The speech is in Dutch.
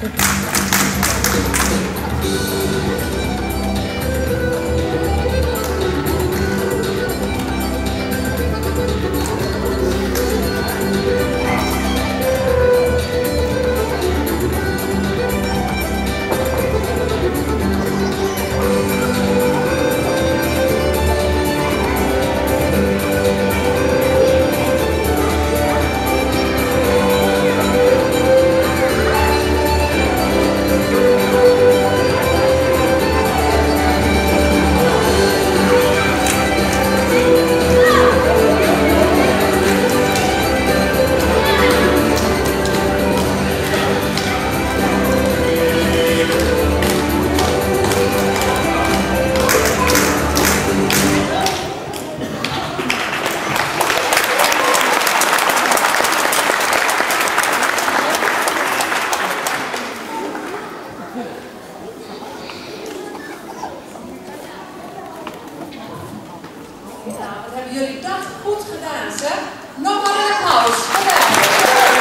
the Ja, wat hebben jullie dat goed gedaan, zeg. Nog maar een applaus.